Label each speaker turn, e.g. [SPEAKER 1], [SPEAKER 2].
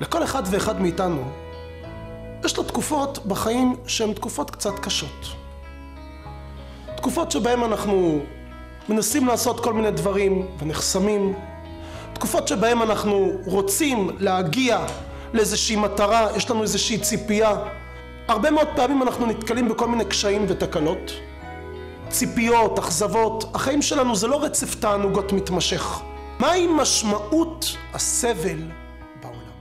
[SPEAKER 1] לכל אחד ואחד מאיתנו יש לו תקופות בחיים שהן תקופות קצת קשות. תקופות שבהן אנחנו מנסים לעשות כל מיני דברים ונחסמים. תקופות שבהן אנחנו רוצים להגיע לאיזושהי מטרה, יש לנו איזושהי ציפייה. הרבה מאוד פעמים אנחנו נתקלים בכל מיני קשיים ותקלות. ציפיות, אכזבות, החיים שלנו זה לא רצף תענוגות מתמשך. מהי משמעות הסבל בעולם?